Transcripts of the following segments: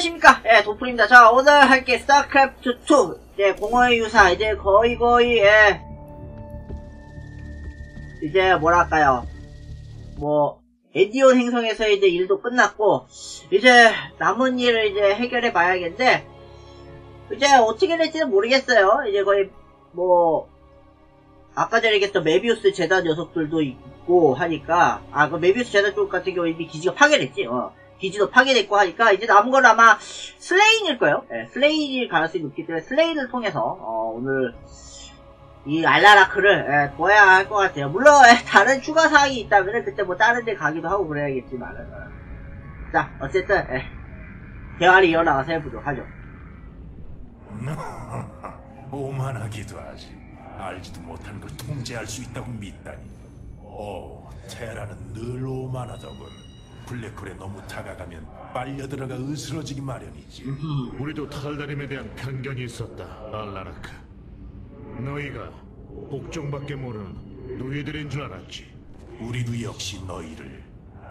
안녕하십니까. 예, 도푸리입니다. 자, 오늘 할게 스타크래프트2. 이제 공허의 유산, 이제 거의 거의, 예. 이제 뭐랄까요. 뭐, 엔디온 행성에서 이제 일도 끝났고, 이제 남은 일을 이제 해결해 봐야겠는데, 이제 어떻게 될지는 모르겠어요. 이제 거의, 뭐, 아까 전에 얘기했던 메비우스 재단 녀석들도 있고 하니까, 아, 그 메비우스 재단 쪽 같은 경우 이미 기지가 파괴됐지, 어. 기지도 파괴됐고 하니까 이제 남은 건 아마 슬레인일 거예요. 네, 슬레인일 가능성이 높기 때문에 슬레인을 통해서 어, 오늘 이 알라라크를 예, 도와야 할 것 같아요. 물론 예, 다른 추가 사항이 있다면 그때 뭐 다른 데 가기도 하고 그래야겠지만 자 어쨌든 예, 대화를 이어나가서 해보도록 하죠. 오만하기도 하지. 알지도 못하는 걸 통제할 수 있다고 믿다니. 오, 테라는 늘 오만하더군. 블랙홀에 너무 다가가면 빨려 들어가 으스러지기 마련이지. 우리도 탈다림에 대한 편견이 있었다, 알라라크. 너희가 복종밖에 모르는 노예들인 줄 알았지. 우리도 역시 너희를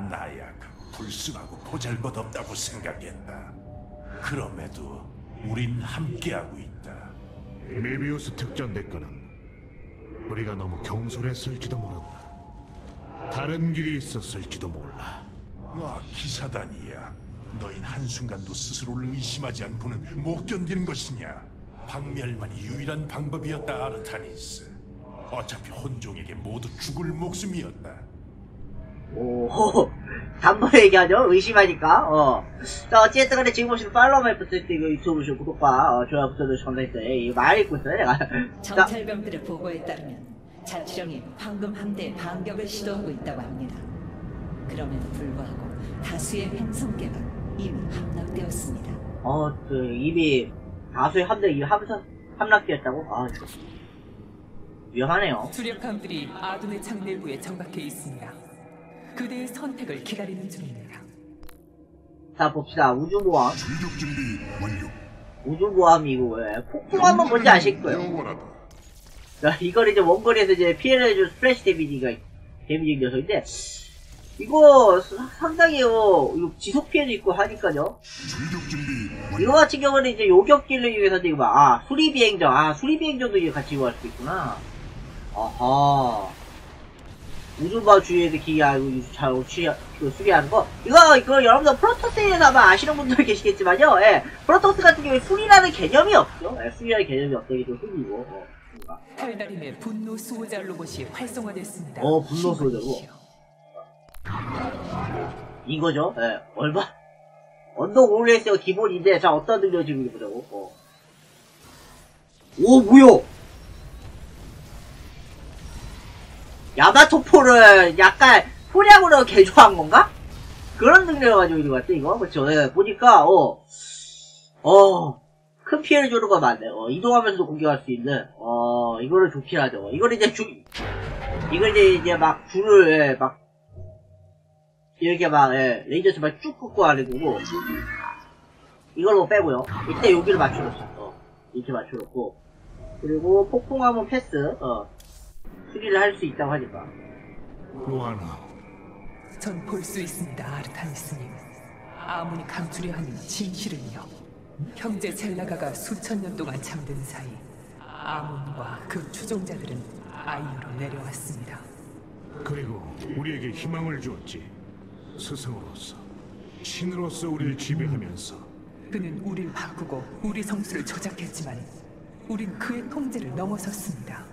나약, 불순하고 보잘것없다고 생각했다. 그럼에도 우린 함께하고 있다. 메비우스 특전 대가는 우리가 너무 경솔했을지도 모른다. 다른 길이 있었을지도 몰라. 아, 기사단이야. 너흰 한순간도 스스로를 의심하지 않고는 못 견디는 것이냐? 박멸만이 유일한 방법이었다, 아르타니스. 어차피 혼종에게 모두 죽을 목숨이었다. 오, 단번에 얘기하죠? 의심하니까, 어. 자, 어쨌든 간에 지금 보시는 팔로우만 붙을 때 이거 유튜브 보시고 구독과, 어, 좋아요 부탁드려 전달했어요. 이거 말 읽고 있어요, 내가. 자, 정찰병들의 보고에 따르면 자치령이 황금 함대의 반격을 시도하고 있다고 합니다. 그럼에도 불구하고 다수의 행성계가 이미 함락되었습니다. 어, 그, 이미, 다수의 함대, 이 함선, 함락되었다고? 아, 이거. 위험하네요. 주력함들이 아둔의 창내부에 정박해 있습니다. 그대의 선택을 기다리는 중입니다. 자, 봅시다. 우주모함. 출격 준비 완료. 우주모함이고, 왜. 폭풍함은 뭔지 아실 거예요. 자, 이걸 이제 원거리에서 이제 피해를 해준 splash damage가, damage 녀석인데, 이거 사- 상당히, 어, 이거 지속 피해도 있고 하니까요. 이거 같은 경우는 이제 요격기를 이용해서 이거 봐. 아, 수리 비행정. 아, 수리 비행정도 이게 같이 이용할 수 있구나. 아하. 우주바 주위에서 기기하고 잘 수리, 그 수리하는 거. 이거, 이거 여러분들 프로토스에서 아마 아시는 분들 계시겠지만요. 예. 프로토스 같은 경우에 수리라는 개념이 없죠. 예, 수리라는 개념이 없다. 이게 좀 흑이고. 어. 탈다림의 분노 수호자 로봇이 활성화됐습니다. 어, 분노 수호자로. 신고해주시오. 이거죠. 예. 얼마? 언덕 올레스가 기본인데, 자, 어떤 능력 지금 해보자고. 어. 오, 뭐야! 야마토포를 약간 소량으로 개조한 건가? 그런 능력을 가지고 있는 것 같아, 이거. 그쵸. 예, 보니까, 어, 어, 큰 피해를 주는 거 맞네. 어, 이동하면서도 공격할 수 있는, 어, 이거를 좋긴 하죠. 이걸 이제 주, 이걸 이제, 이제 막 줄을, 예, 막, 이렇게 막, 예, 레이저스 막쭉 꽂고 하는 거고, 이걸로 빼고요. 이때 여기를 맞춰놓죠. 어, 이렇게 맞춰놓고. 그리고 폭풍함은 패스, 어, 수리를 할 수 있다고 하니까. 로하나, 전 볼 수 있습니다, 아르타니스님. 아무니 감추려 하는 진실은요. 형제 젤라가가 수천 년 동안 잠든 사이 아몬과 그 추종자들은 아이유로 내려왔습니다. 그리고 우리에게 희망을 주었지. 스승으로서, 신으로서 우리를 지배하면서 그는 우릴 바꾸고 우리 성수를 조작했지만 우린 그의 통제를 넘어섰습니다.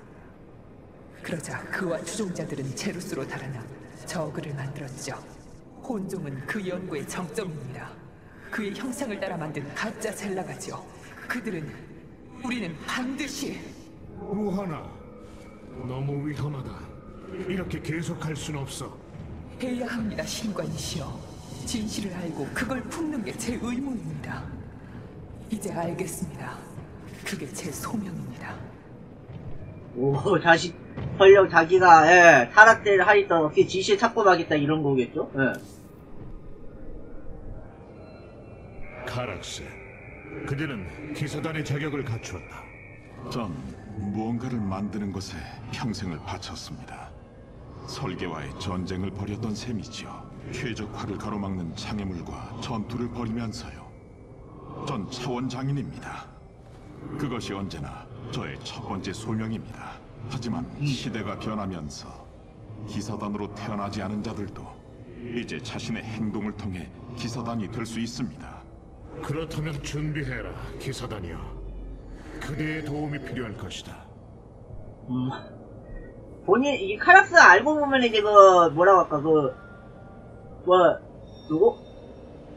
그러자 그와 추종자들은 제루스로 달아나 저그를 만들었죠. 혼종은 그 연구의 정점입니다. 그의 형상을 따라 만든 가짜 젤라가지요. 그들은 우리는 반드시 로하나, 너무 위험하다. 이렇게 계속할 순 없어. 해야 합니다, 신관이시여. 진실을 알고 그걸 품는 게 제 의무입니다. 이제 알겠습니다. 그게 제 소명입니다. 오, 자식, 설령 자기가, 예, 타락대를 하니까 어떻게 지시에 찾고 나겠다 이런 거겠죠? 예. 카락스, 그들은 기사단의 자격을 갖추었다. 전 무언가를 만드는 것에 평생을 바쳤습니다. 설계와의 전쟁을 벌였던 셈이지요. 최적화를 가로막는 장애물과 전투를 벌이면서요. 전 차원 장인입니다. 그것이 언제나 저의 첫 번째 소명입니다. 하지만 시대가 변하면서 기사단으로 태어나지 않은 자들도 이제 자신의 행동을 통해 기사단이 될 수 있습니다. 그렇다면 준비해라, 기사단이여. 그대의 도움이 필요할 것이다. 음. 본인, 이 카락스 알고 보면 이제 그, 뭐라고 할까, 그, 뭐, 누구?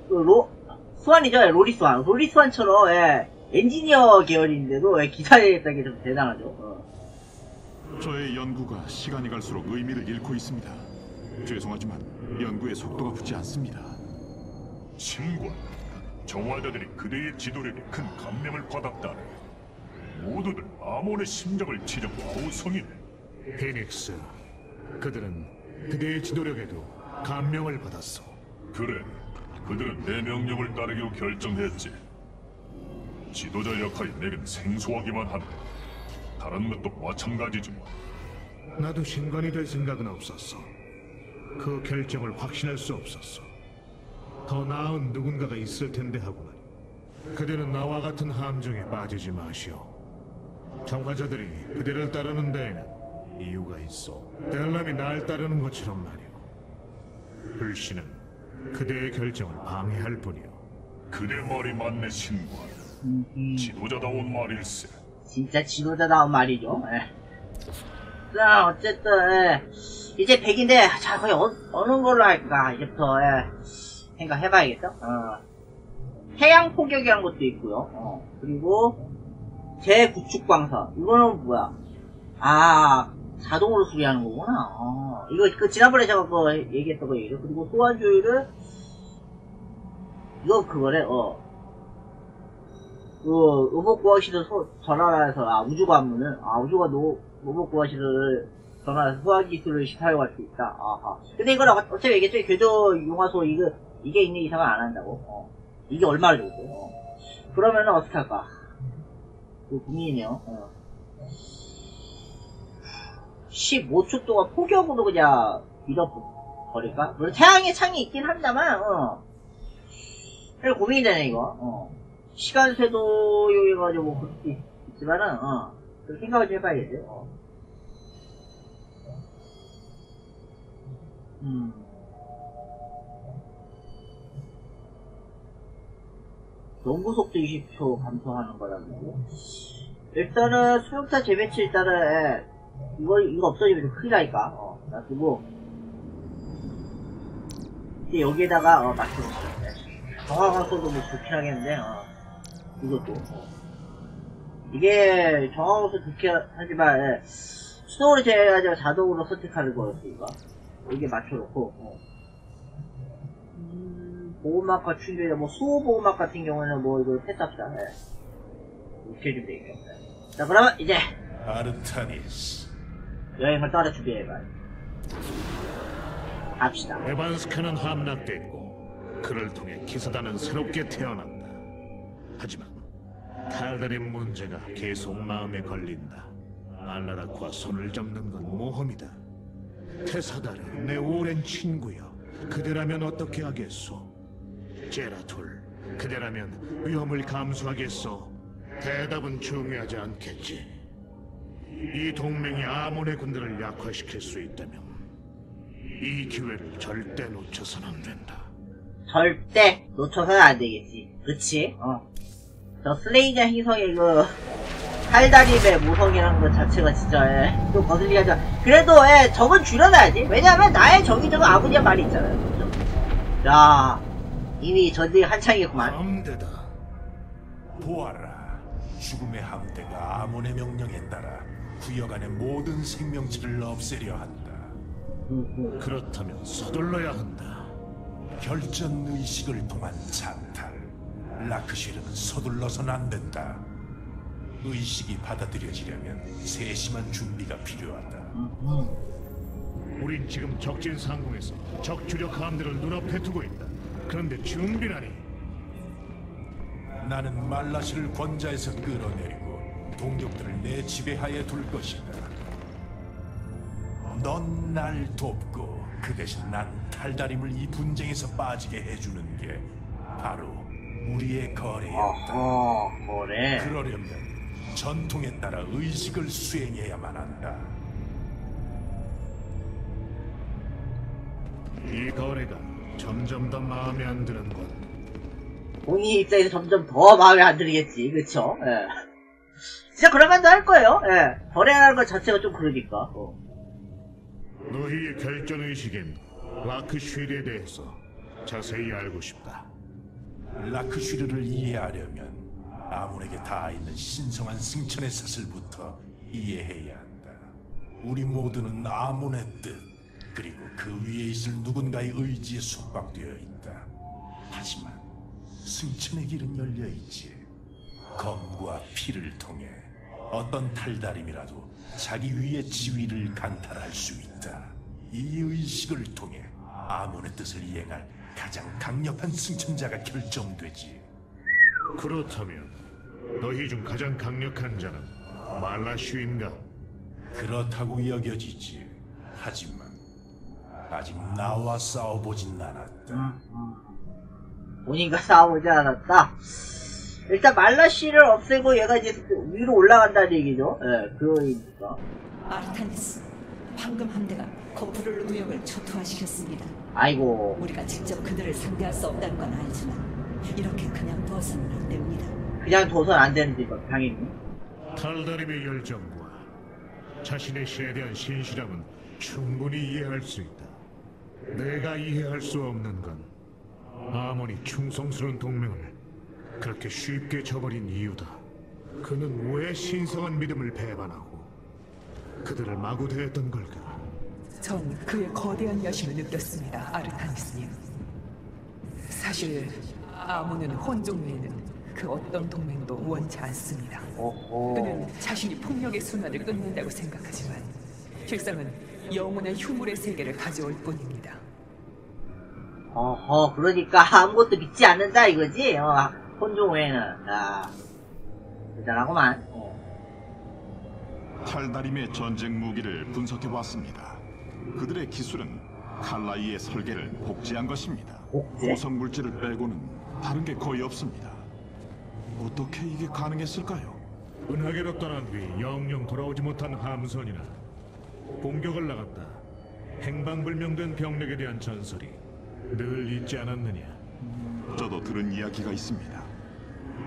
그, 로, 수완이죠? 예, 로리 수완. 로리 수완처럼, 예, 엔지니어 계열인데도, 예, 기사에 했다는 게 좀 대단하죠. 어. 저의 연구가 시간이 갈수록 의미를 잃고 있습니다. 죄송하지만 연구의 속도가 붙지 않습니다. 신관, 정화자들이 그대의 지도력에 큰 감명을 받았다네. 모두들 아몬의 심장을 치려고 아우성이네. 피닉스, 그들은 그대의 지도력에도 감명을 받았어. 그래, 그들은 내 명령을 따르기로 결정했지. 지도자 역할이 내겐 생소하기만 한데 다른 것도 마찬가지지만 나도 신관이 될 생각은 없었어. 그 결정을 확신할 수 없었어. 더 나은 누군가가 있을 텐데 하고만. 그대는 나와 같은 함정에 빠지지 마시오. 정가자들이 그대를 따르는 데에는 이유가 있어. 델람이 날 따르는 것처럼 말이오. 불신은 그대의 결정을 방해할 뿐이오. 그대 말이 맞네 신관. 지도자다운 말일세. 진짜 지도자다운 말이죠. 예. 자, 어쨌든, 예. 이제 100인데, 자, 거의 어, 어느 걸로 할까, 이제부터, 예. 생각해봐야겠죠? 어. 해양 포격이라는 것도 있고요. 어. 그리고, 재구축 광선. 이거는 뭐야? 아, 자동으로 수리하는 거구나. 어. 이거, 그, 지난번에 제가 그거 얘기했던 거 얘기죠. 그리고 소환조율을, 이거 그거래, 어. 그, 로봇 구하시를 전환해서, 아, 우주 관문은, 아, 우주가 노, 로봇 구하시를 전환해서 소화기술을 사용할 수 있다. 아하. 근데 이걸 어- 어차피 얘기했죠. 궤도 융화소, 이거, 이게 있는 이상은 안 한다고. 어. 이게 얼마를 주고, 어. 그러면은 어떻게 할까? 그 고민이네요. 어. 15초 동안 포격으로 그냥 밀어버릴까? 물론 태양의 창이 있긴 한다만, 어. 그래, 고민이 되네, 이거. 어. 시간 쇄도용해가지고 뭐 그럴 수도 있지만은, 어. 그 생각을 좀 해봐야겠지, 어. 음. 농구 속도 20초 감소하는 거라고. 일단은 수용타 재배치 일단은, 예, 이거, 이거 없어지면 좀 큰일 나니까, 어. 놔두고, 이제 여기에다가, 어, 맞춰놓을게요. 정화광소도 뭐 좋긴 하겠는데, 어. 이것도. 어. 이게 정화광소 좋긴 하지만, 예, 수동으로 제외하지 자동으로 선택하는 거였으니까. 이게 맞춰놓고, 어. 음, 보호막 충전이나 뭐 수호 보호막 같은 경우는 뭐 이거 패스합시다. 예. 이렇게 해주면 되겠네. 자, 그러면 이제 아르타니스. 여행을 따라 준비해봐요. 갑시다. 에반스카는 함락됐고 그를 통해 기사단은 새롭게 태어난다. 하지만 탈달의 문제가 계속 마음에 걸린다. 알라라크와 손을 잡는 건 모험이다. 테사달은 내 오랜 친구여. 그대라면 어떻게 하겠소? 제라툴, 그대라면 위험을 감수하겠소? 대답은 중요하지 않겠지. 이 동맹이 아몬의 군대를 약화시킬 수 있다면 이 기회를 절대 놓쳐선 안 된다. 절대 놓쳐서는 안 되겠지. 그치? 어. 저 슬레이저 행성의 그, 팔다림의 모성이라는 것 자체가 진짜, 예, 좀 거슬리게 하죠. 그래도, 예, 적은 줄여놔야지. 왜냐면 나의 적이 저거 아버지의 말이 있잖아요. 그죠? 자, 이미 전쟁이 한창이구만. 암대다. 보아라. 죽음의 함대가 아몬의 명령에 따라 구역 안의 모든 생명체를 없애려 한다. 그렇다면 서둘러야 한다. 결전 의식을 통한 찬탈. 라크시르는 서둘러선 안 된다. 의식이 받아들여지려면 세심한 준비가 필요하다. 우린 지금 적진 상공에서 적 주력 함대를 눈앞에 두고 있다. 그런데 준비라니. 나는 말라시를 권자에서 끌어내리고 동족들을 내 지배하에 둘 것이다. 넌 날 돕고 그 대신 난 탈다림을 이 분쟁에서 빠지게 해주는 게 바로 우리의 거래였다. 어허, 뭐래. 그러려면 전통에 따라 의식을 수행해야만 한다. 이 거래가 점점 더 마음에 안 드는군. 본인 입장에서 점점 더 마음에 안 들겠지, 그쵸? 예. 진짜 그럴만도 할 거예요, 예. 거래하는 것 자체가 좀 그러니까. 어. 너희의 결전 의식인 라크 슈일에 대해서 자세히 알고 싶다. 라크슈르를 이해하려면 아문에게 닿아 있는 신성한 승천의 사슬부터 이해해야 한다. 우리 모두는 아문의 뜻 그리고 그 위에 있을 누군가의 의지에 속박되어 있다. 하지만 승천의 길은 열려 있지. 검과 피를 통해 어떤 탈다림이라도 자기 위의 지위를 간탈할 수 있다. 이 의식을 통해 아문의 뜻을 이행할 가장 강력한 승천자가 결정되지. 그렇다면 너희 중 가장 강력한 자는 말라슈인가? 그렇다고 여겨지지. 하지만 아직 나와 싸워보진 않았다. 본인과 싸우지 않았다. 일단 말라씨를 없애고 얘가 이제 위로 올라간다는 얘기죠. 예, 그러니까. 아르타니스, 황금 함대가 코프룰 무역을 초토화시켰습니다. 아이고. 우리가 직접 그들을 상대할 수 없다는 건 알지만 이렇게 그냥 둬서는 안 됩니다. 그냥 둬선 안 되는지, 뭐, 당연히. 탈다림의 열정과 자신의 신에 대한 신실함은 충분히 이해할 수 있다. 내가 이해할 수 없는 건 아몬이 충성스러운 동맹을 그렇게 쉽게 저버린 이유다. 그는 왜 신성한 믿음을 배반하고 그들을 마구 대했던 걸까? 전 그의 거대한 여심을 느꼈습니다, 아르타니스님. 사실 아무는 혼종 외에는 그 어떤 동맹도 원치 않습니다. 그는 자신이 폭력의 순환을 끝낸다고 생각하지만 실상은 영혼의 휴물의 세계를 가져올 뿐입니다. 어허, 그러니까 아무것도 믿지 않는다 이거지? 어, 혼종 외에는. 아, 대단하구만. 어. 탈다림의 전쟁 무기를 분석해 봤습니다. 그들의 기술은 칼라이의 설계를 복제한 것입니다. 복제? 고성 물질을 빼고는 다른 게 거의 없습니다. 어떻게 이게 가능했을까요? 은하계로 떠난 뒤 영영 돌아오지 못한 함선이나 공격을 나갔다 행방불명된 병력에 대한 전설이 늘 있지 않았느냐 저도 들은 이야기가 있습니다.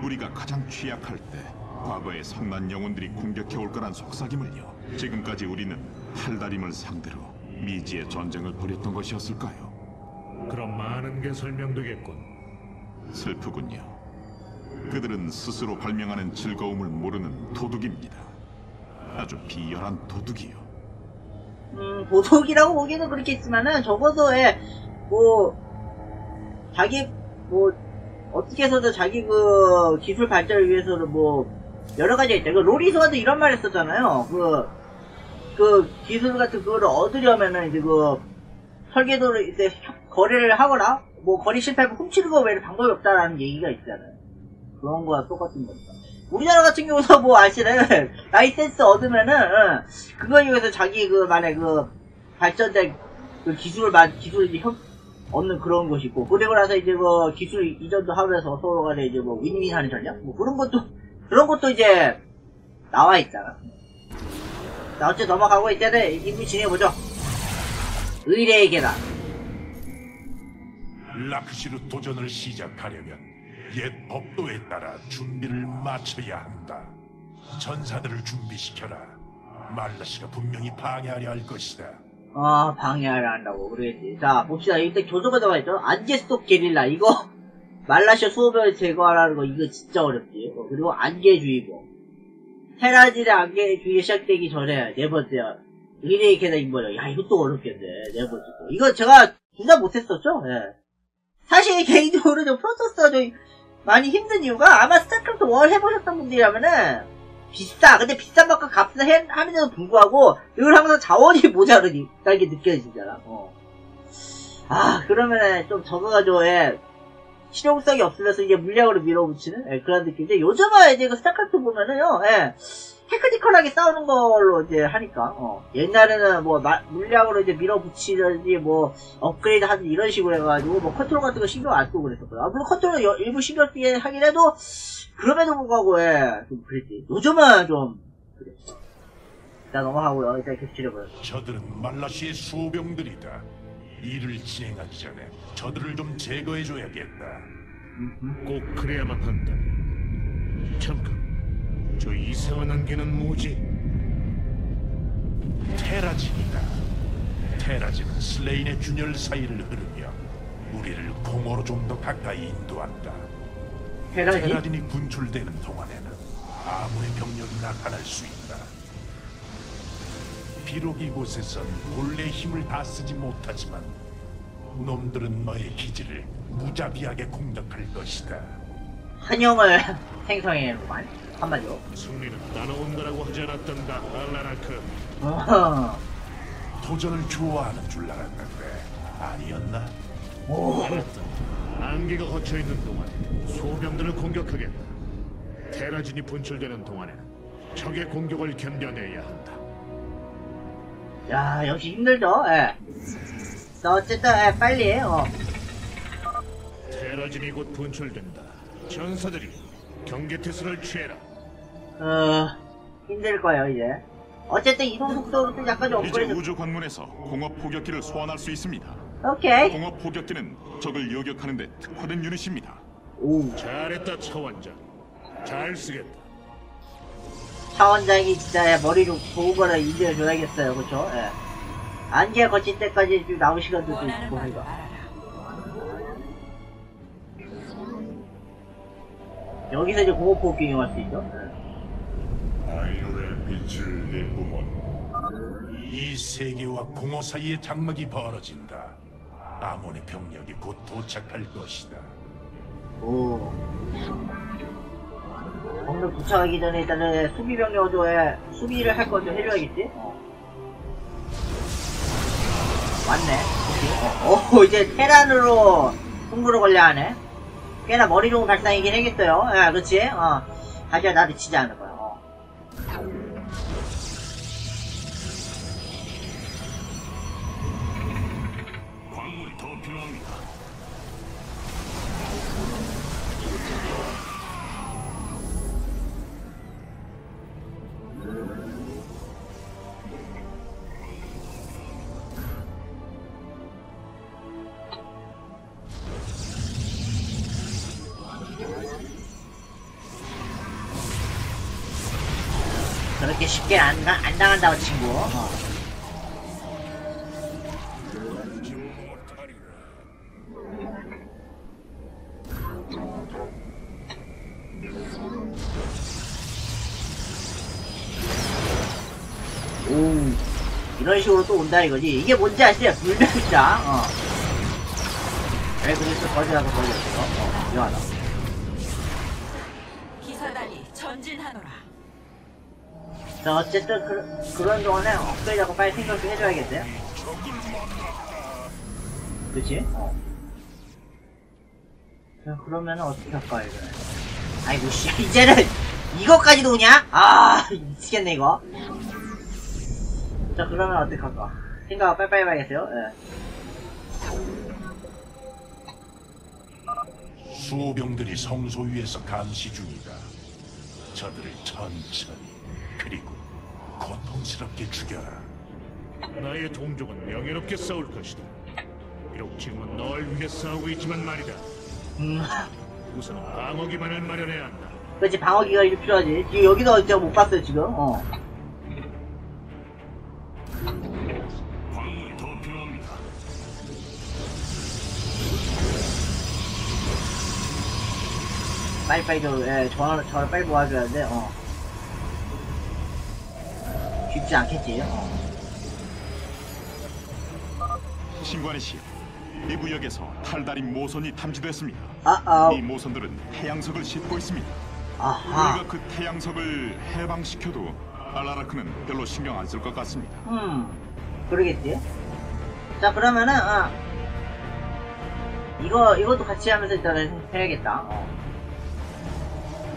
우리가 가장 취약할 때 과거의 성난 영혼들이 공격해 올 거란 속삭임을요. 지금까지 우리는 탈다림을 상대로 미지의 전쟁을 벌였던 것이었을까요? 그럼 많은 게 설명되겠군 슬프군요. 그들은 스스로 발명하는 즐거움을 모르는 도둑입니다. 아주 비열한 도둑이요. 음, 보석이라고 보기는 그렇겠지만은, 적어도, 예, 뭐, 자기, 뭐, 어떻게 해서든 자기 그, 기술 발전을 위해서는 뭐, 여러 가지가 있다. 그, 로리스와도 이런 말 했었잖아요. 그, 그, 기술 같은 그거를 얻으려면은, 이제 그, 설계도를 이제 협- 거래를 하거나, 뭐, 거래 실패하면 훔치는 거 외에는 방법이 없다라는 얘기가 있잖아요. 그런 거와 똑같은 겁니다. 우리나라 같은 경우도 뭐 아시나요? 라이센스 얻으면은 응, 그거 이용해서 자기 그 만에 그 발전된 그 기술을 이제 협 얻는 그런 것이 있고 그리고 나서 이제 그 기술 이전도 하면서 서로 간에 이제 뭐 윈윈하는 전략 뭐 그런 것도 그런 것도 이제 나와 있잖아. 자 어째 넘어가고 이제는 인물 진행해보죠. 의뢰의 계단. 라크시르 도전을 시작하려면 옛 법도에 따라 준비를 마쳐야 한다. 전사들을 준비시켜라. 말라시가 분명히 방해하려 할 것이다. 아, 방해하려 한다고, 그러겠지. 자, 봅시다. 일단 교도가 나와 있죠? 안개스톱 게릴라. 이거, 말라시아 수호병을 제거하라는 거, 이거 진짜 어렵지. 어, 그리고 안개주의보. 테라질의 안개주의 시작되기 전에, 네 번째야. 의뢰의 계단 인버려. 야, 이것도 어렵겠네. 네 번째. 거. 이거 제가 둘 다 못했었죠? 예. 사실 개인적으로 좀 프로토스가 좀 많이 힘든 이유가 아마 스타크래프트 1 해보셨던 분들이라면은 비싸. 근데 비싼 만큼 값을 해, 하면서도 불구하고 늘 항상 자원이 모자르다는 게 느껴지잖아. 어. 아 그러면은 좀 적어가지고 예, 실용성이 없으면서 이게 물량으로 밀어붙이는 예, 그런 느낌인데 요즘은 이제 그 스타크래프트 보면은요 예, technical하게 싸우는 걸로 이제 하니까 어, 옛날에는 뭐 마- 물량으로 이제 밀어붙이든지 뭐 업그레이드 하든 이런 식으로 해가지고 뭐 컨트롤 같은 거 신경 안 쓰고 그랬었거든요 아, 물론 컨트롤 여- 일부 신경 쓰긴 하긴 해도 그럼에도 불구하고 예, 좀 그랬지 요즘은 좀 그래 자 넘어가고요 일단 계속 치려고요 저들은 말라시의 수병들이다. 일을 진행하기 전에 저들을 좀 제거해줘야겠다. 꼭 그래야만 한다. 잠깐, 저 이상한 안개는 뭐지? 테라진이다. 테라진은 슬레인의 균열 사이를 흐르며 우리를 공허로 좀 더 가까이 인도한다. 테라지? 테라진이 분출되는 동안에는 아무의 병력이 나타날 수 있다. 비록 이곳에선 본래 힘을 다 쓰지 못하지만 놈들은 너의 기지를 무자비하게 공격할 것이다. 한영을 생성해만 한마디로 승리는 따라온다라고 하지 않았던가, 알라라크. 어허. 도전을 좋아하는 줄 알았는데 아니었나? 오. 알았다. 안개가 걷혀 있는 동안 소병들을 공격하겠다. 테라진이 분출되는 동안에는 적의 공격을 견뎌내야 한다. 야 역시 힘들죠 예. 자 어쨌든 예, 빨리 어. 테라진이 곧 분출된다. 전사들이 경계 태세를 취해라. 어, 힘들 거예요 이제 어쨌든 이동 속도도 좀 약간 좀 이제 업그레이드 우주 관문에서 공업 포격기를 소환할 수 있습니다. 오케이 공업 포격기는 적을 요격하는데 특화된 유닛입니다. 오 잘했다, 차원장. 잘 쓰겠다. 차원장이 진짜 예, 머리 좀 좋은 거를 인정해 줘야겠어요 그쵸 예. 안개 거칠 때까지 좀 남은 시간도 좀 있고 하니까 여기서 이제 공업포기 이용할 수 있죠 예. 아이오의 빛을 내뿜어 이 세계와 공허 사이의 장막이 벌어진다. 아몬의 병력이 곧 도착할 것이다. 오. 오늘 도착하기 전에 일단은 수비 병력 조에 수비를 할거좀 해줘야겠지? 어. 왔네. 오케이. 어, 어, 이제 테란으로 승부를 걸려 하네. 꽤나 머리 좋은 발상이긴 하겠어요. 예, 그치? 어. 하지만 나도 치지 않을 거야. 온다 이거지. 이게 뭔지 아시죠? 불멸자. 어. 왜 그래서 거지라고 걸렸어? 어, 미안하다. 기사단이 전진하노라. 자, 어쨌든 그, 그런 동안에 업그레이드하고 빨리 생각 좀 해줘야겠어요. 그치? 어. 자, 그러면 어떻게 할까, 이거. 아이고, 씨, 이제는 이거까지도 오냐? 아, 미치겠네, 이거. 자, 그러면 어떻게 할까? 생각을 빨리빨리 해봐야겠어요, 예. 수호병들이 성소 위에서 감시 중이다. 저들을 천천히 그리고 고통스럽게 죽여라. 나의 동족은 명예롭게 싸울 것이다. 비록 지금은 널 위해 싸우고 있지만 말이다. 음, 우선 방어 기반을 마련해야 한다. 그렇지, 방어기가 필요하지. 지금 여기도 제가 못 봤어요, 지금, 어. 빨리빨리 좀, 예, 저를 빨리 모아줘야 돼, 어. 쉽지 않겠지, 어. 신관의 시, 이 구역에서 탈달인 모선이 탐지됐습니다. 아, 아, 이 모선들은 태양석을 싣고 있습니다. 아하. 우리가 그 태양석을 해방시켜도 알라라크는 별로 신경 안 쓸 것 같습니다. 음, 그러겠지. 자, 그러면은, 어, 이거 이것도 같이 하면서 일단은 해야겠다. 어.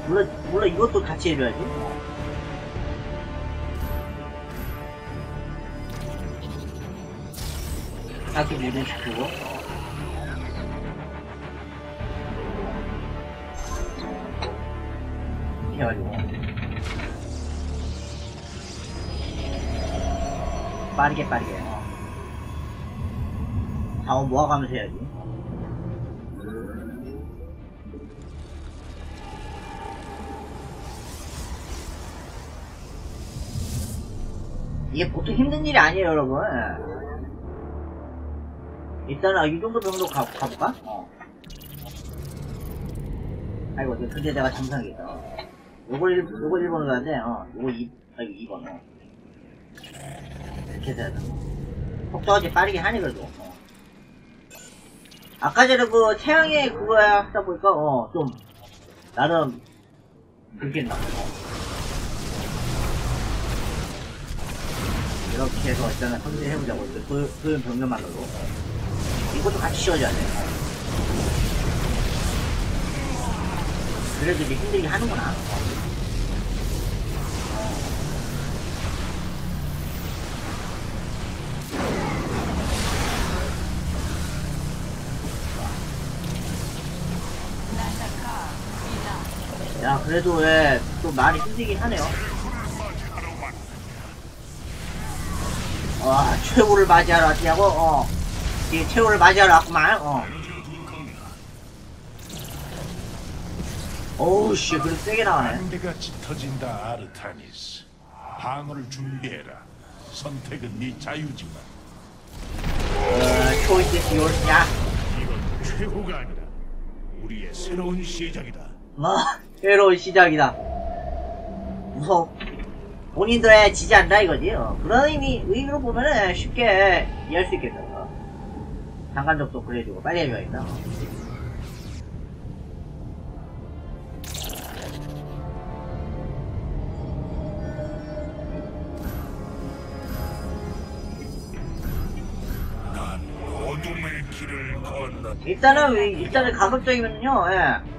물론 물론 이것도 같이 해줘야지. 어. 다시 무대시키고 해가지고 빠르게 빠르게 어. 자원 모아가면서 해야지 이게 보통 힘든 일이 아니에요 여러분 일단은 이 정도 정도 가, 가볼까? 어. 아이고 이거 근데 내가 잠상이다 요걸 일, 요걸 1번으로 가야 돼 어. 요거 2, 아 이거 2번 어. 이렇게 돼야 돼 속도가 빠르게 하니 그래도 어. 아까 전에 그 태양의 그거 하다 보니까 어 좀 나름 그렇겠나 어. 이렇게 해서 일단은 컨트롤 해보자고 그, 그 병면만으로 이것도 같이 씌워줘야 돼 그래도 이제 힘들게 하는구나. 야 그래도 왜 또 말이 힘들긴 하네요 와 최후를 맞이하러 왔냐고 어 이게 최후를 맞이하러 왔구만 어 오우씨 그래도 세게 나가네 상대가 짙어진다 아르타니스. 방어를 준비해라. 선택은 네 자유지만. 어 초이스 요냐 이건 최후가 아니라 우리의 새로운 시작이다. 뭐 새로운 시작이다 무서워 본인들의 지지한다 이거지 어. 그런 의미 의미로 보면은 쉽게 이해할 수 있겠다 어. 장관적도 그래주고 빨리 해줘야겠다. 일단은 왜- 일단은 가급적이면요 예.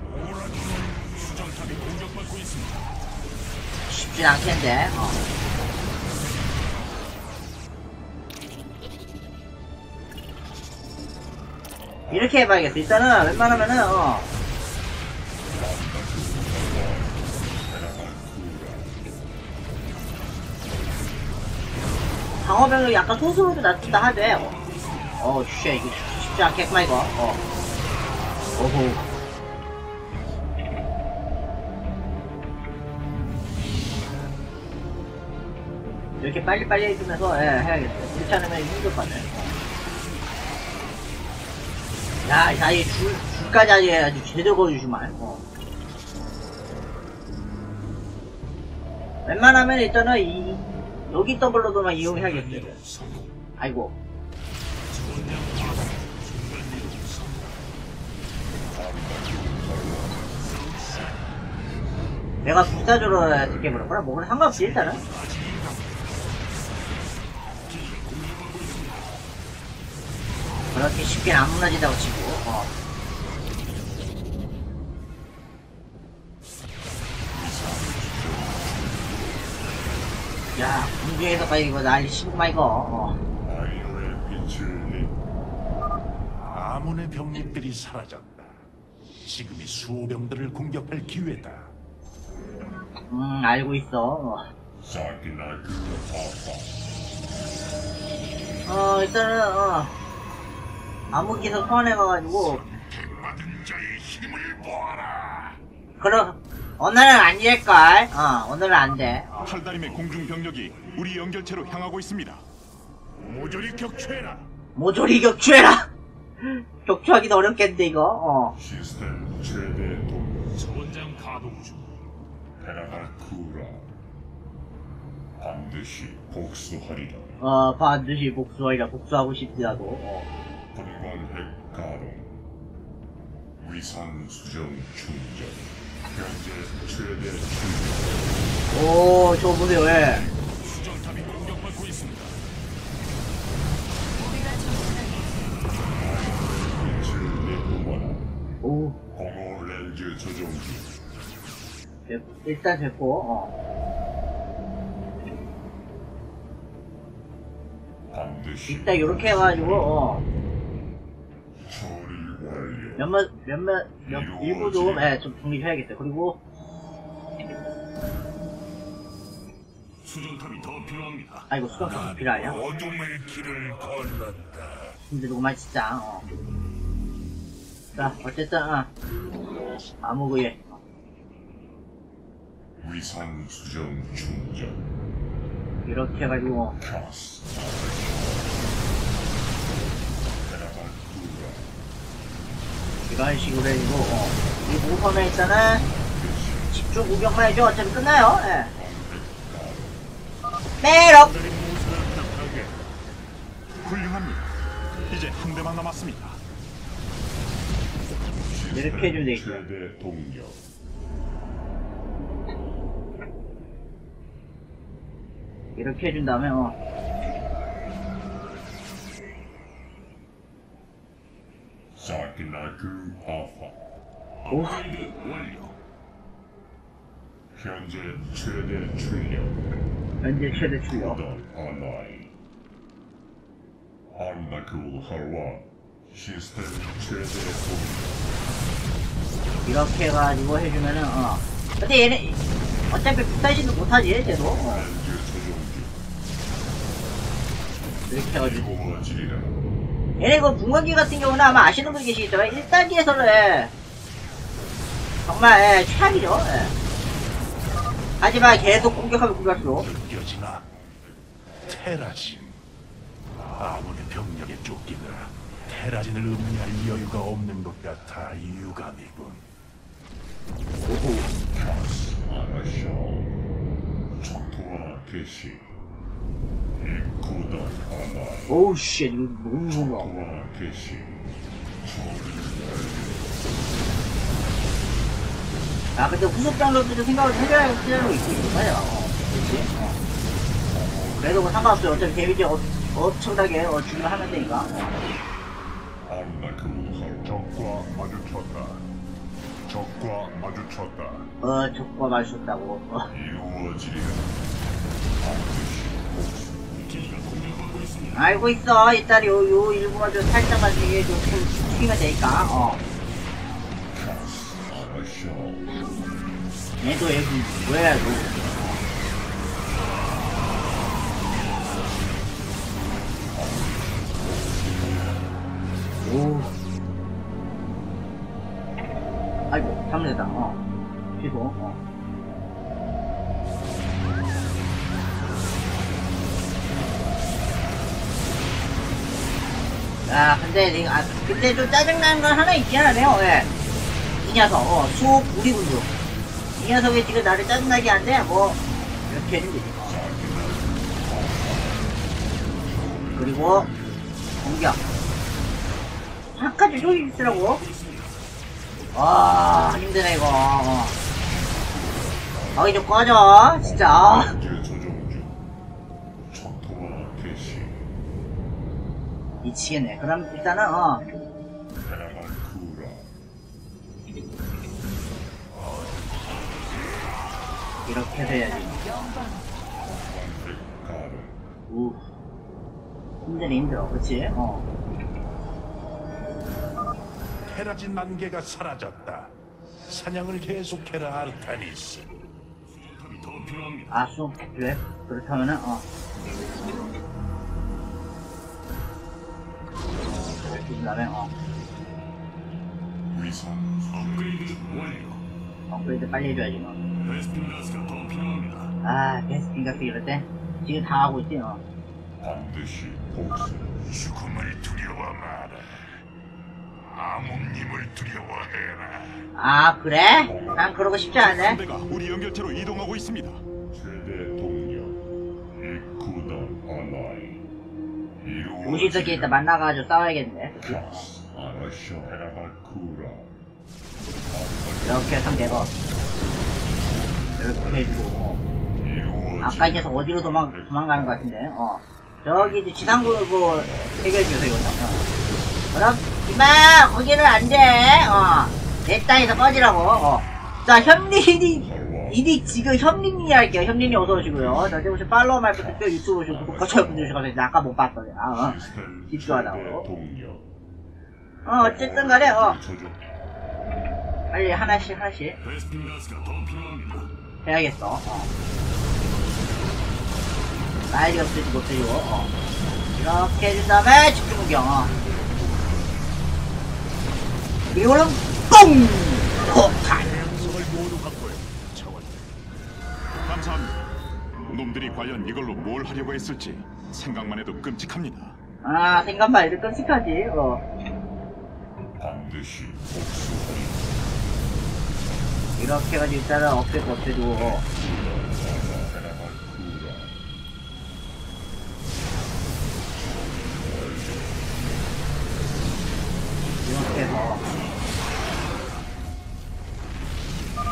쉽진 않겠는데 어. 이렇게 해봐야겠어 일단은 웬만하면은 어. 방어병을 약간 소수로도 낮춘다 하되 어, 어 쉣, 이거 쉽지 않겠구만 이거 어. 오호 이렇게 빨리빨리 해주면서 예, 해야겠어. 그렇지 않으면 힘들 것 같네. 야, 나 이 줄, 줄까지 아주 제대로 걸어주시만. 어. 웬만하면 일단은 이, 여기 더블로도만 이용해야겠어. 아이고. 내가 국사적으로 듣게 그렇구나. 뭐, 상관없지, 일단은. 그렇게 쉽게 안 무너진다고 치고 어. 야 공중에서까지 이거 난리 치구만 이거 어. 아문의 병력들이 사라졌다. 지금이 수호병들을 공격할 기회다. 음 알고 있어 어. 어 일단은 어 자의 힘을 보아라. 그럼 오늘은 안 될걸 어 오늘은 안돼 어. 탈다림의 공중 병력이 우리 연결체로 향하고 있습니다. 모조리 격추해라. 모조리 격추해라 격추하기도 어렵겠는데 이거 어. 시스템 최대 동 전장 가동 중. 페라가쿠라 반드시 복수하리라. 어 반드시 복수하리라 복수하고 싶지라도 어. 위상 수정 충전. 현재 최대 충전. 오, 저거 보세요, 예. 수정탑이 공격받고 있습니다. 빛을 내뿜 현재 조정 중. 됐- 일단 됐고, 어. 반드시 일단 요렇게 해가지고, 어. 몇몇, 몇몇, 몇, 일부 좀, 예, 좀 정리해야겠어요. 그리고, 수정탑이 더 필요합니다. 아이고, 수정탑 필요하냐? 어둠의 길을 건넌다. 근데 정말 진짜, 어. 자, 어쨌든, 어. 암흑의, 위상 수정 충전. 이렇게 해가지고, 이런 식으로 해가지고, 어. 이 모선에 일단은, 집중 구경만 해줘. 어차피 끝나요, 예. 메럭! 훌륭합니다. 이제 한 대만 남았습니다. 이렇게 해주면 되겠죠. 이렇게 해준 다음에, 어. 사키나크 아파. 오. 업그레이드 완료. 현재 최대 출력. 현재 최대 출력. 하나이. 아르나크 하와 시스템 최대 동력. 이렇게 해가지고 해주면은, 어. 근데 얘는, 어차피 북사신도 못하지. 어. 중. 이렇게 해가지고. 얘네 그 분광기 같은 경우는 아마 아시는 분 계시겠지만 1단계에서는 정말 예, 최악이죠. 예. 하지만 계속 공격하면 공격할수록 느껴지나? 테라진. 아무리 병력에 쫓기느라 테라진을 음미할 여유가 없는 것 같아 유감이군. 카스 아라샤. 척도와 개시. 이거 너무 무서워. 척도와 개시. 아 근데 후속 장로들도 생각을 맞아. 어. 그렇지? 어. 그래도 뭐 상관없어요. 어차피 데미지 어, 엄청나게 어, 주면 하면 되니까. 적과 마주쳤다. 적과 마주쳤다. 어 적과 마주쳤다고. 어. 이루어지리라. 알고 있어. 이따 요, 요 일부만 좀 살짝만 이게 좀 튀기면 되니까. 어. 얘도 여기 뭐야 이거. 오. 아이고, 잠들다. 근데, 내가, 아, 근데 좀 짜증나는 건 하나 있긴 하네요, 예. 이 녀석, 어, 수호 부리군요. 이 녀석이 지금 나를 짜증나게 한데, 뭐, 이렇게 해주면 되지. 그리고, 공격. 잠깐 조용히 있으라고. 아, 힘드네, 이거. 어. 거기 좀 꺼져, 진짜. 현재 조정 중. 척도와 개시. 미치겠네. 그럼 일단은, 어. 이렇게. 가르. 우. 힘드네, 힘들어. 그치? 어. 테라진 난개가 사라졌다. 사냥을 계속해라 아르타니스. 아, 수업 그래? 그렇다면은, 어. 그 다음에, 어. 업그레이드 완료. 업그레이드 빨리 해줘야지, 뭐. 베스핀 가스가 더 필요합니다. 아, 베스팅 같은 이럴 때? 지금 다 하고 있지, 어. 반드시 복수. 죽음을 두려워 마라. 아몽님을 두려워해라. 아, 그래? 난 그러고 싶지 않네. 상대가 우리 연결체로 이동하고 있습니다. 우시석이 이따 만나가지고 싸워야겠네. 이렇게 하면 되고. 이렇게 해주고. 아까 이 녀석 어디로 도망, 도망가는 것 같은데, 어. 저기 이제 지상구 그 해결해주세요, 이거. 어. 그럼, 이마! 거기는 안 돼! 어. 됐다 해서 꺼지라고. 어. 자, 현린이, 이디 지금 현린이 할게요. 현린이 어서 오시고요. 자, 이제 혹시 팔로우 말고 특별 유튜브 오시고 구독과 좋아요 눌러주시고 이제 아까 못 봤더니. 아, 어. 집중하다고. 어, 어쨌든 간에, 어. 조종. 빨리 하나씩, 하나씩 베스핀가스가 더 필요합니다. 해야겠어. 어. 나이가 없지 못해요. 어. 이렇게 해준 다음에 집중 구경. 어. 그리고는 꽁! 폭탄! 감사합니다. 놈들이 과연 이걸로 뭘 하려고 했을지 생각만 해도 끔찍합니다. 아, 생각만 해도 끔찍하지. 어. 반드시 복수하리. 이렇게 해가지고 일단은 없애고 없애고. 이렇게 해서.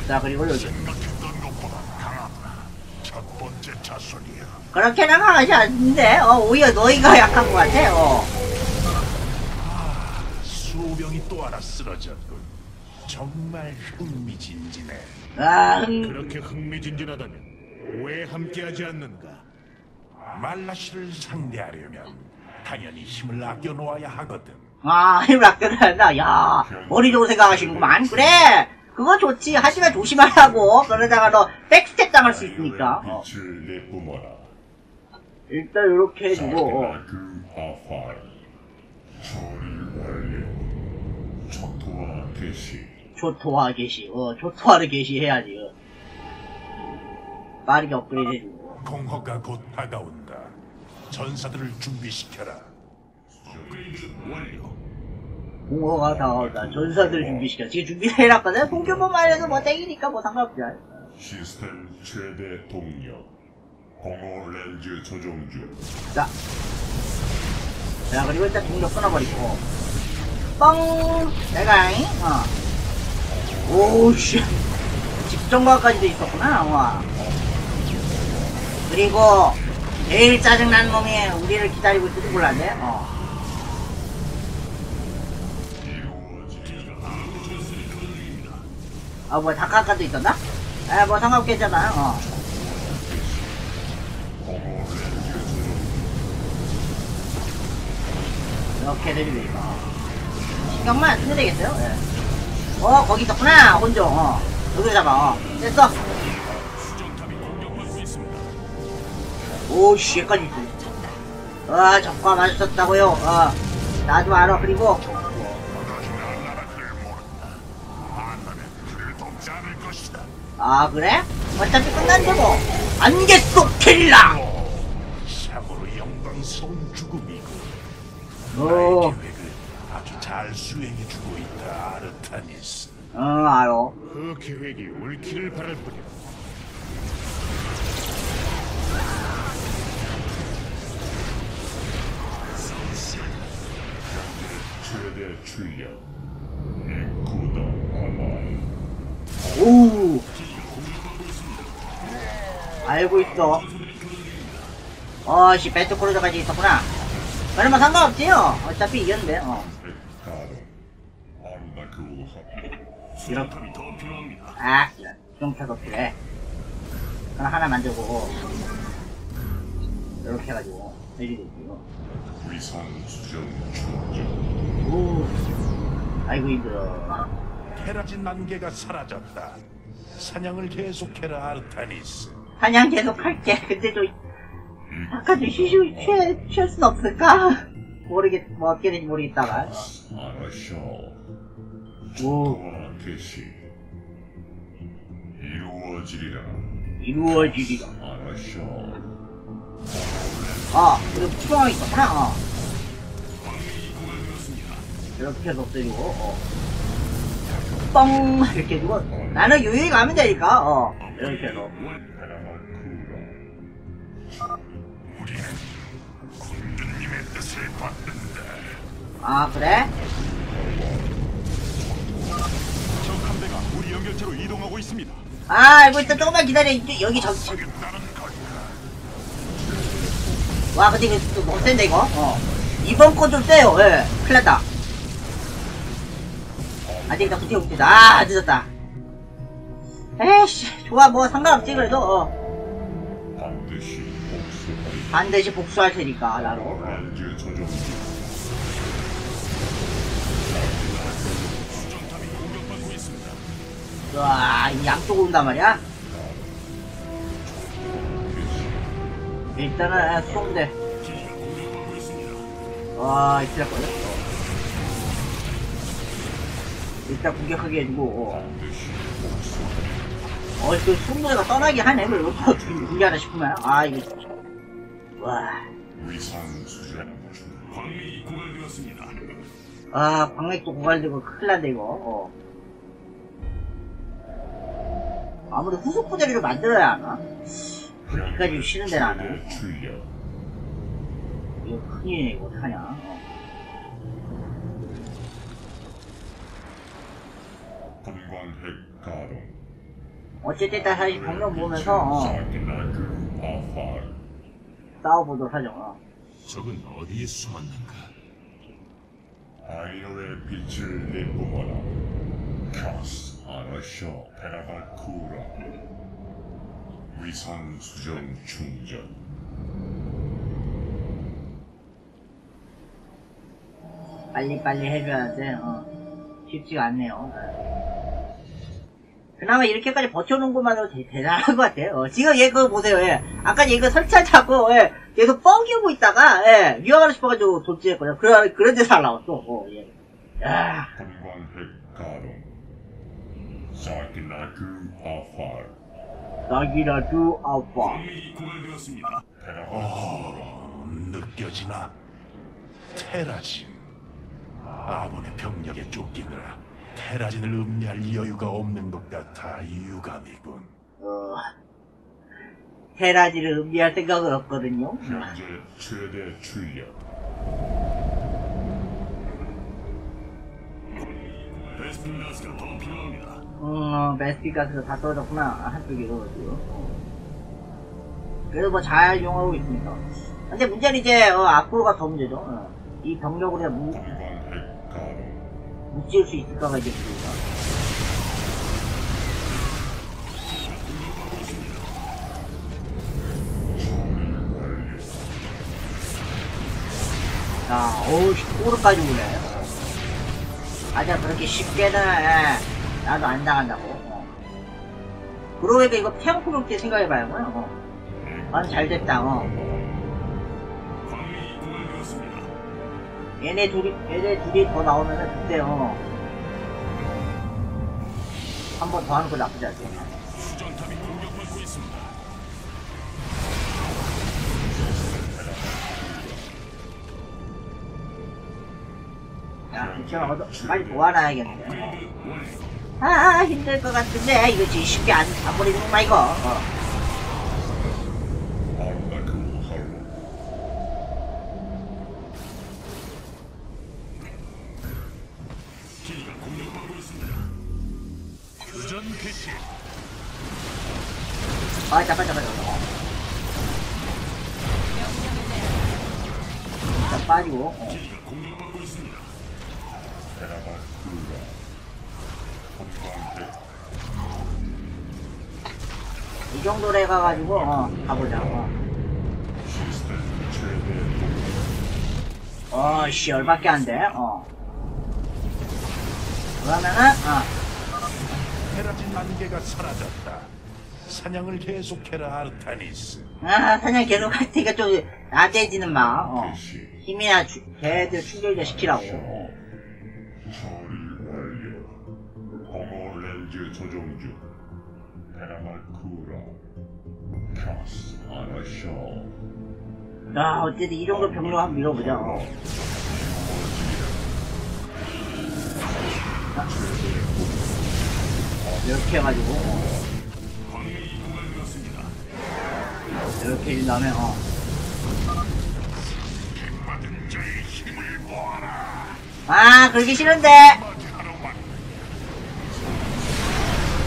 자, 그리고 여기. 그렇게는 강하지 않는데, 어, 오히려 너희가 약한 것 같아, 어. 수호병이 또 하나 쓰러졌군. 정말 흥미진진해. 아, 흥, 그렇게 흥미진진하다면 왜 함께하지 않는가? 말라시를 상대하려면 당연히 힘을 아껴 놓아야 하거든. 아, 힘을 아껴한다. 야, 머리 좋은 생각하시는구만. 그래! 그거 좋지. 하지만 조심하라고. 그러다가 너 백스텝 당할 수 있으니까. 어. 일단 이렇게 해주고. 완료. 조토화 개시. 어, 조토화를 개시해야지. 어. 빠르게 업그레이드 해주고. 공허가 곧 다가온다. 전사들을 준비시켜라. 공허가 다가온다. 전사들 준비시켜. 지금 준비해놨거든? 동교본만 해도 뭐 땡이니까 뭐 상관없지. 시스템 최대 동력. 공허 렌즈 조종 중. 자. 자, 그리고 일단 동력 끊어버리고. 뻥! 내가잉, 어. 오우 씨. 집정과까지도 있었구나, 와. 그리고, 제일 짜증나는 놈이 우리를 기다리고 있을지 몰랐네, 어. 아, 뭐야, 다카카도 있었나? 아, 뭐 상관없겠잖아, 어. 이렇게 되면 이거. 신경만 쓰면 되겠어요? 예. 어 거기 있었구나 혼종 어. 여기 잡아 어. 됐어. 오씨 여기까지 있어 아 적과 마주쳤다고요? 어. 나도 알아 그리고 아 그래? 어차피 끝났는데 뭐 안개 속 킬라 참으로 영광스러운 죽음이고 오. 나의 계획을 아주 잘 수행해주고 있다, 아르타니스. 어 알아 그 계획이 옳기를 바랄 뿐이야. 최대 출력. 이쿠다 아마이. 오 알고 있어 어씨 배트크루저까지 있었구나 그러면 상관없지요 어차피 이겼는데 어. 이렇게. 아 수정차도 필요해 그럼 하나 만들고 이렇게 해가지고 충전. 오 아이고 힘들어 테라진 난개가 사라졌다. 사냥을 계속해라, 아르타니스. 사냥 계속 할게 근데 좀 약간 좀 휴식 취할, 취할 순 없을까? 모르겠 뭐 어떻게 될지 모르겠다만 알았쇼. 오 초토화 개시. 이루어지리라. 이루어지리라 알았쇼. 아, 이거 있었구나, 어. 이렇게 해서 없애고, 어. 뻥! 이렇게 해주고, 나는 유유히 가면 되니까, 어. 이렇게 해서. 아, 그래? 적 함대가 우리 연결체로 이동하고 있습니다. 아, 이거 일단 조금만 기다려. 이제 여기 저, 저. 와, 근데 이거 좀 너무 센데, 이거? 어. 이번 건 좀 세요, 예. 큰일 났다. 안 되겠다 구태국태아 늦었다 에이씨 좋아 뭐 상관없지 그래도 어. 반드시 복수하리. 반드시 복수할 테니까 나로 렌즈 조종기. 와, 이 양쪽으로 온단 말이야? 일단은 수동대. 와, 이틀 거든 일단 공격하게 해주고, 어. 어, 그 수동대가 떠나게 하네. 그리고 또 준비하나 싶으면. 아, 이거. 와. 아, 광맥도 고갈되고 큰일 난데, 이거. 어. 아무래도 후속 부대를 만들어야 하나? 그렇게까지 쉬는데 나는. 출력. 이거 큰일이네, 이거 어떡하냐. 어. 분광핵 가동. 어쨌든 일단 사실 병력 사기나그 아팔. 싸워보도록 하죠. 어. 적은 어디에 숨었는가? 아이어의 빛을 내뿜어라. 카스 아너쇼 페라가 쿠라. 위상 수정 충전. 빨리빨리 해줘야 돼. 어. 쉽지가 않네요. 그나마 이렇게까지 버텨놓은 것만으로 대, 대단한 것 같아요. 어, 지금 얘 그거 보세요. 예. 아까 얘그 설치하자고 예. 계속 뻥기고 있다가 예. 위험하다 싶어가지고 돌진했거든요. 그래, 그런 데서 나왔어. 어, 예. 야, 가동. 사기나그 아팔. 나기라두 아빠. 페라가 어, 느껴지나? 테라진. 아몬의 병력에 쫓기느라 테라진을 음미할 여유가 없는 것 같아 유감이군. 어, 테라지를 음미할 생각은 없거든요. 현재 최대 출력. 베스핀가스가 더 필요합니다. 어, 메스티 가스가 다 떨어졌구나. 아, 한쪽으로. 그래도 뭐 잘 이용하고 있습니다. 근데 문제는 이제, 어, 앞으로가 더 문제죠. 어. 이 병력으로 무, 묵지울 수 있을까가 이제 문제가. 자, 어우, 꼬르까지 오네. 아자, 그렇게 쉽게는, 예, 나도 안 당한다고. 어. 그러고 보니까 이거 태양포 볼때 생각해봐요. 어. 난 잘됐다, 어. 얘네 둘이, 얘네 둘이 더 나오면은 그때, 어. 한번 더 하는 거 나쁘지 않지. 야, 어서 빨리 모아놔야겠네. 아, 아, 힘들 것 같은데, 이거 지금 쉽게 안, 안 버리는구만, 이거. 어. 씨, 열밖에 안 돼. 어. 그러면은, 어. 테라진 안개가 사라졌다. 사냥을 계속해라 아르타니스. 아, 사냥 계속 할 테니까 좀, 나대지는 마. 어. 힘이나 주, 걔들 충돌자 시키라고. 처리 완료. 공허 렌즈 조종 중. 페라가 쿠라. 카스 아너쇼. 야, 어쨌든 이 정도 병력 한번 밀어보자. 어. 이렇게 해가지고, 어. 이렇게 해준 다음에, 어. 아, 그러기 싫은데!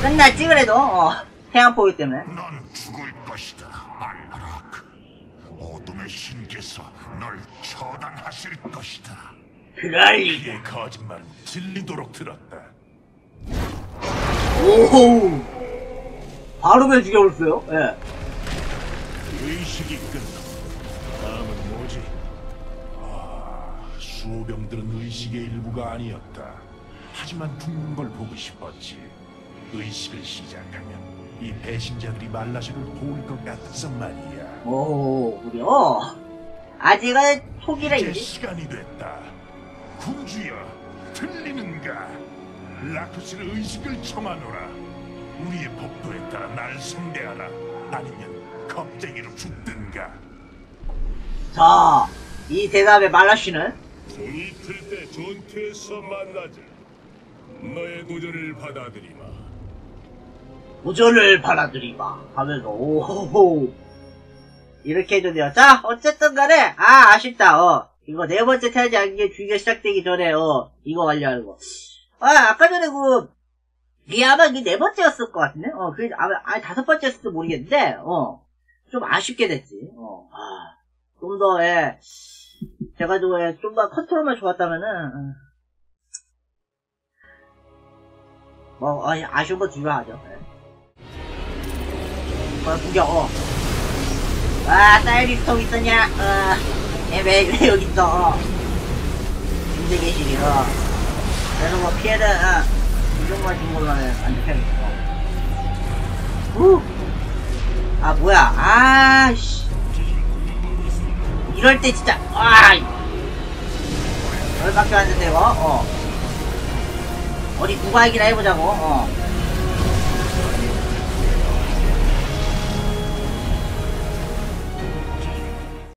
끝났지, 그래도, 어. 태양포기 때문에. 넌 죽을 것이다, 알라락. 어둠의 신께서 널 처단하실 것이다. 그럴 리. 이의 거짓말은 들리도록 들었다. 오 바로 배 죽여버렸어요 예. 의식이 끝나. 다음은 뭐지? 아, 수호병들은 의식의 일부가 아니었다. 하지만 죽는 걸 보고 싶었지. 의식을 시작하면 이 배신자들이 말라시를 도울 것 같아서 말이야. 오 그래요 아직은 초기라 이제 이제 시간이 됐다. 군주여, 들리는가? 라크스의 의식을 청하노라. 우리의 법도에 따라 날 상대하라. 아니면 겁쟁이로 죽든가. 자, 이 대답에 말라쉬는 돈이 틀 때 전투에서 만나자. 너의 도전을 받아들이마. 도전을 받아들이마 하면서 오호호 이렇게 해주네요. 자, 어쨌든 간에 아 아쉽다. 어 이거 네 번째 태지 안개 주기가 시작되기 전에 어 이거 완료하는 거. 아 아까 전에 그 이게 아마 이게 네 번째였을 것 같은데. 어 그게 아마 아니 다섯 번째였을지도 모르겠는데 어 좀 아쉽게 됐지. 어. 아, 좀 더, 예. 제가 좀, 예, 좀더 컨트롤만 좋았다면은, 어. 뭐, 어, 아쉬운 거 중요하죠. 예. 어, 구경, 어. 아, 사이리스톰 있었냐? 어. 예, 왜, 왜 여기 있어, 어. 계시니, 어. 그래서 뭐, 피해는, 어. 이 정도만 준 걸로는 안 잡혀야겠어. 후! 아, 뭐야. 아, 씨. 이럴 때 진짜, 아! 열받게 왔는데, 이거, 어. 어디 누가 얘기나 해보자고, 어.